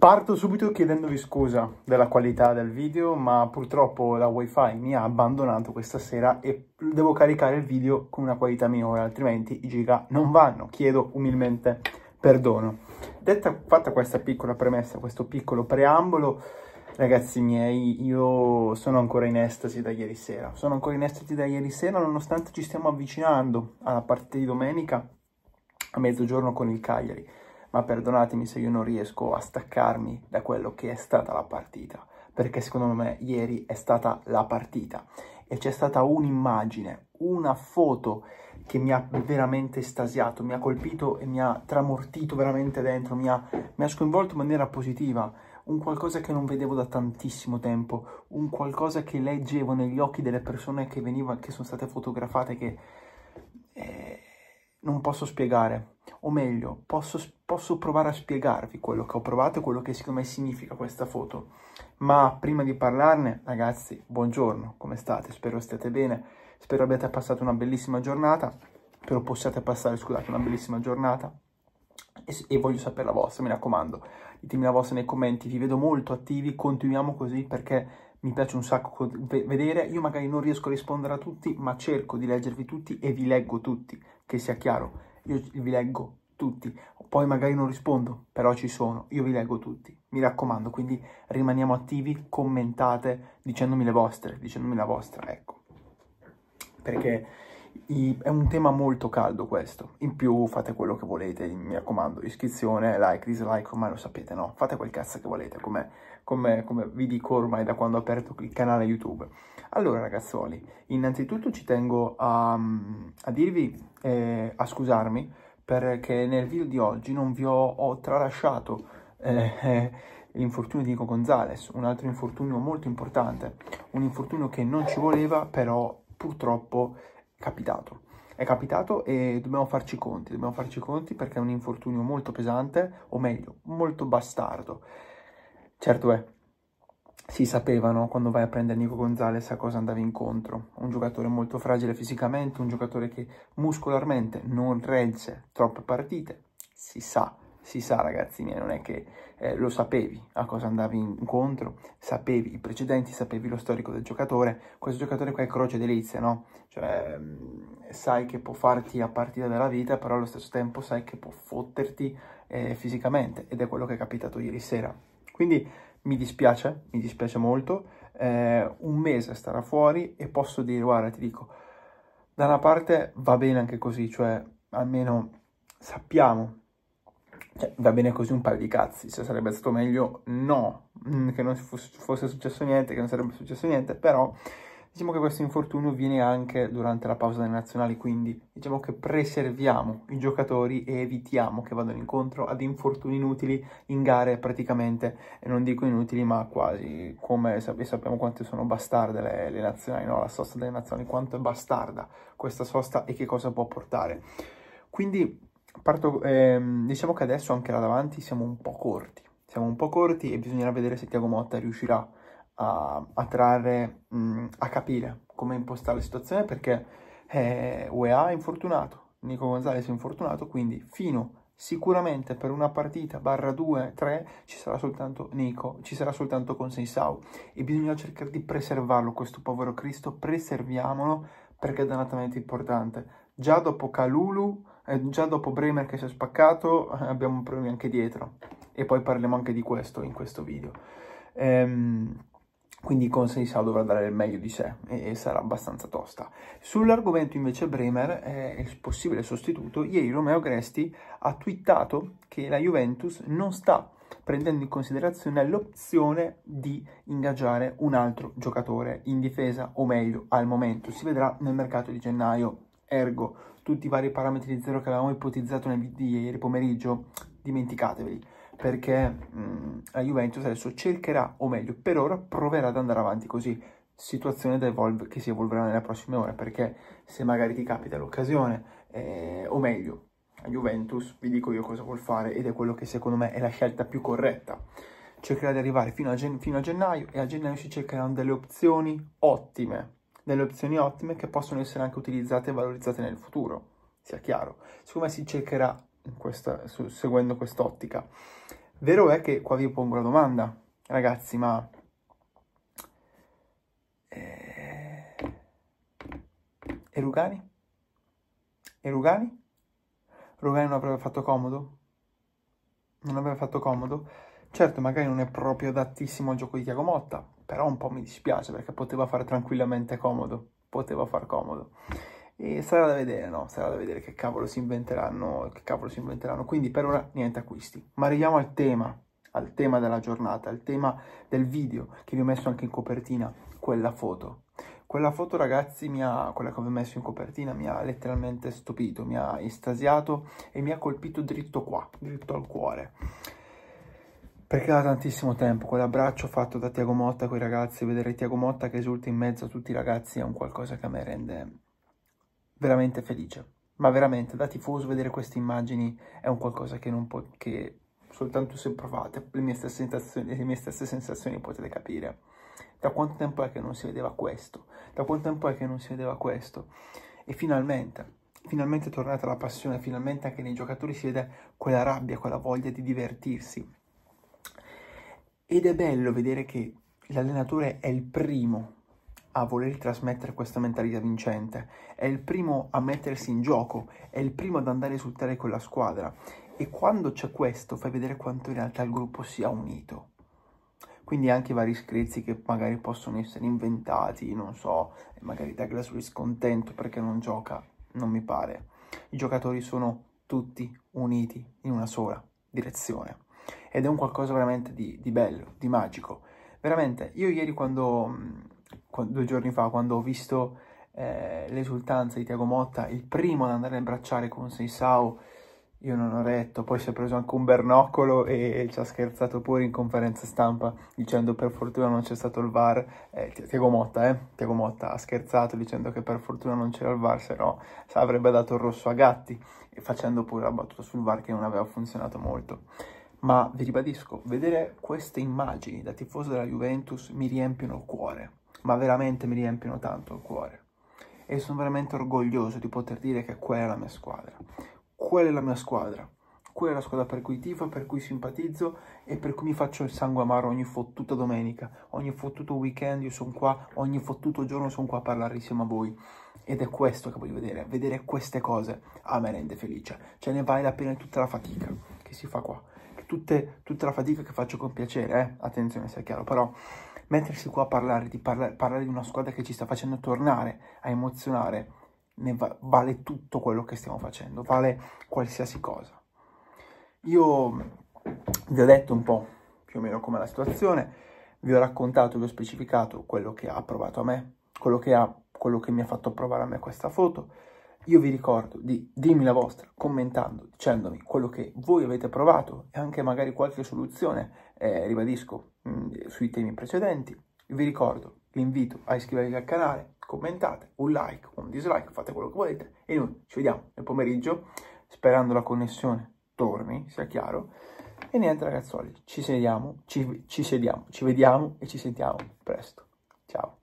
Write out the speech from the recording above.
Parto subito chiedendovi scusa della qualità del video, ma purtroppo la wifi mi ha abbandonato questa sera e devo caricare il video con una qualità minore, altrimenti i giga non vanno. Chiedo umilmente perdono. Detta, fatta questa piccola premessa, questo piccolo preambolo, ragazzi miei, io sono ancora in estasi da ieri sera. Sono ancora in estasi da ieri sera, nonostante ci stiamo avvicinando alla partita di domenica a mezzogiorno con il Cagliari ma perdonatemi se io non riesco a staccarmi da quello che è stata la partita, perché secondo me ieri è stata la partita. E c'è stata un'immagine, una foto che mi ha veramente estasiato, mi ha colpito e mi ha tramortito veramente dentro, mi ha, mi ha sconvolto in maniera positiva, un qualcosa che non vedevo da tantissimo tempo, un qualcosa che leggevo negli occhi delle persone che, veniva, che sono state fotografate che eh, non posso spiegare o meglio, posso, posso provare a spiegarvi quello che ho provato e quello che secondo me significa questa foto. Ma prima di parlarne, ragazzi, buongiorno, come state? Spero stiate bene, spero abbiate passato una bellissima giornata, spero possiate passare, scusate, una bellissima giornata. E, e voglio sapere la vostra, mi raccomando, ditemi la vostra nei commenti, vi vedo molto attivi, continuiamo così perché mi piace un sacco vedere, io magari non riesco a rispondere a tutti, ma cerco di leggervi tutti e vi leggo tutti, che sia chiaro io vi leggo tutti, poi magari non rispondo, però ci sono, io vi leggo tutti, mi raccomando, quindi rimaniamo attivi, commentate dicendomi le vostre, dicendomi la vostra, ecco, perché è un tema molto caldo questo, in più fate quello che volete, mi raccomando, iscrizione, like, dislike, ormai lo sapete, no? Fate quel cazzo che volete, come, come, come vi dico ormai da quando ho aperto il canale YouTube. Allora ragazzoli, innanzitutto ci tengo a, a dirvi, eh, a scusarmi, perché nel video di oggi non vi ho, ho tralasciato eh, eh, l'infortunio di Nico Gonzalez, un altro infortunio molto importante, un infortunio che non ci voleva, però purtroppo capitato. È capitato e dobbiamo farci conti, dobbiamo farci conti perché è un infortunio molto pesante, o meglio, molto bastardo. Certo è, si sapevano quando vai a prendere Nico Gonzalez a cosa andavi incontro. Un giocatore molto fragile fisicamente, un giocatore che muscolarmente non regge troppe partite. Si sa, si sa ragazzi miei, non è che eh, lo sapevi a cosa andavi incontro, sapevi i precedenti, sapevi lo storico del giocatore. Questo giocatore qua è croce delizia, no? Cioè, mh, sai che può farti a partita della vita, però allo stesso tempo sai che può fotterti eh, fisicamente ed è quello che è capitato ieri sera. Quindi mi dispiace, mi dispiace molto, eh, un mese starà fuori e posso dire, guarda, ti dico, da una parte va bene anche così, cioè almeno sappiamo, cioè, va bene così un paio di cazzi, se sarebbe stato meglio no, mm, che non fosse, successo niente, che non sarebbe successo niente, però Diciamo che questo infortunio viene anche durante la pausa delle nazionali, quindi diciamo che preserviamo i giocatori e evitiamo che vadano incontro ad infortuni inutili in gare praticamente, e non dico inutili ma quasi, come sappiamo quante sono bastarde le, le nazionali, no? la sosta delle nazionali, quanto è bastarda questa sosta e che cosa può portare. Quindi parto, ehm, diciamo che adesso anche là davanti siamo un po' corti, siamo un po' corti e bisognerà vedere se Tiago Motta riuscirà a, a trarre, mh, a capire come impostare la situazione perché eh, UEA è infortunato, Nico Gonzalez è infortunato, quindi fino sicuramente per una partita barra 2, 3 ci sarà soltanto Nico, ci sarà soltanto Consensau e bisogna cercare di preservarlo questo povero Cristo, preserviamolo perché è dannatamente importante. Già dopo Calulu, eh, già dopo Bremer che si è spaccato, eh, abbiamo problemi anche dietro e poi parliamo anche di questo in questo video. Ehm, quindi Consensau dovrà dare il meglio di sé e, sarà abbastanza tosta. Sull'argomento invece Bremer, eh, il possibile sostituto, ieri Romeo Gresti ha twittato che la Juventus non sta prendendo in considerazione l'opzione di ingaggiare un altro giocatore in difesa, o meglio, al momento. Si vedrà nel mercato di gennaio, ergo tutti i vari parametri di zero che avevamo ipotizzato nel video di ieri pomeriggio, dimenticateveli perché mh, la Juventus adesso cercherà, o meglio, per ora proverà ad andare avanti così, situazione che si evolverà nelle prossime ore, perché se magari ti capita l'occasione, eh, o meglio, la Juventus, vi dico io cosa vuol fare ed è quello che secondo me è la scelta più corretta. Cercherà di arrivare fino a, fino a gennaio e a gennaio si cercheranno delle opzioni ottime, delle opzioni ottime che possono essere anche utilizzate e valorizzate nel futuro, sia chiaro. Secondo me si cercherà questa, su, seguendo quest'ottica. Vero è che qua vi pongo la domanda, ragazzi, ma... Eh... E Rugani? E Rugani? Rugani non avrebbe fatto comodo? Non avrebbe fatto comodo? Certo, magari non è proprio adattissimo al gioco di Tiago Motta, però un po' mi dispiace perché poteva fare tranquillamente comodo, poteva far comodo. E sarà da vedere, no? Sarà da vedere che cavolo si inventeranno, che cavolo si inventeranno. Quindi per ora niente acquisti. Ma arriviamo al tema, al tema della giornata, al tema del video che vi ho messo anche in copertina, quella foto. Quella foto, ragazzi, ha, quella che vi ho messo in copertina, mi ha letteralmente stupito, mi ha estasiato e mi ha colpito dritto qua, dritto al cuore. Perché da tantissimo tempo quell'abbraccio fatto da Tiago Motta con i ragazzi, vedere Tiago Motta che esulta in mezzo a tutti i ragazzi è un qualcosa che a me rende veramente felice. Ma veramente, da tifoso, vedere queste immagini è un qualcosa che non può, che soltanto se provate le mie le mie stesse sensazioni potete capire. Da quanto tempo è che non si vedeva questo? Da quanto tempo è che non si vedeva questo? E finalmente, finalmente è tornata la passione, finalmente anche nei giocatori si vede quella rabbia, quella voglia di divertirsi. Ed è bello vedere che l'allenatore è il primo a voler trasmettere questa mentalità vincente, è il primo a mettersi in gioco, è il primo ad andare a risultare con la squadra. E quando c'è questo, fai vedere quanto in realtà il gruppo sia unito quindi anche i vari screzi che magari possono essere inventati, non so, magari Douglas Luiz contento perché non gioca, non mi pare. I giocatori sono tutti uniti in una sola direzione ed è un qualcosa veramente di, di bello, di magico. Veramente, io ieri quando, quando, due giorni fa, quando ho visto eh, l'esultanza di Tiago Motta, il primo ad andare a abbracciare con Seisao, io non ho retto, poi si è preso anche un bernoccolo e ci ha scherzato pure in conferenza stampa dicendo per fortuna non c'è stato il VAR, eh, Tiago Motta, eh, Tiago Motta ha scherzato dicendo che per fortuna non c'era il VAR, se no avrebbe dato il rosso a Gatti e facendo pure la battuta sul VAR che non aveva funzionato molto. Ma vi ribadisco, vedere queste immagini da tifoso della Juventus mi riempiono il cuore, ma veramente mi riempiono tanto il cuore. E sono veramente orgoglioso di poter dire che quella è la mia squadra qual è la mia squadra. Quella è la squadra per cui tifo, per cui simpatizzo e per cui mi faccio il sangue amaro ogni fottuta domenica, ogni fottuto weekend io sono qua, ogni fottuto giorno sono qua a parlare insieme a voi. Ed è questo che voglio vedere, vedere queste cose a me rende felice. Cioè ne vale la pena tutta la fatica che si fa qua. Tutte, tutta la fatica che faccio con piacere, eh? attenzione sia chiaro, però mettersi qua a parlare di, parla parlare di una squadra che ci sta facendo tornare a emozionare ne va vale tutto quello che stiamo facendo, vale qualsiasi cosa. Io vi ho detto un po' più o meno com'è la situazione, vi ho raccontato, vi ho specificato quello che ha provato a me, quello che, ha, quello che mi ha fatto provare a me questa foto. Io vi ricordo di dirmi la vostra commentando, dicendomi quello che voi avete provato e anche magari qualche soluzione, eh, ribadisco, mh, mm, sui temi precedenti. Vi ricordo l'invito a iscrivervi al canale, commentate, un like, un dislike, fate quello che volete e noi ci vediamo nel pomeriggio sperando la connessione torni, sia chiaro. E niente ragazzuoli, ci sediamo, ci, ci sediamo, ci vediamo e ci sentiamo presto. Ciao.